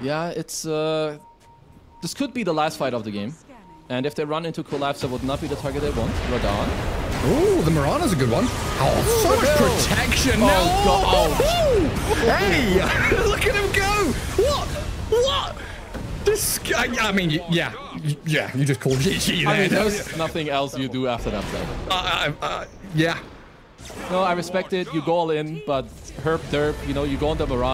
Yeah, it's uh, this could be the last fight of the game. And if they run into collapse, that would not be the target they want. Radon. Ooh, the Mirana's a good one. Oh, so much no. protection. Oh, no. God. Oh, hey, look at him go. What? What? This guy, I mean, yeah, yeah, you just called GG I mean, there's nothing else you do after that play. Uh, uh, uh, yeah. No, I respect it. You go all in, but herp derp, you know, you go on the Mirana.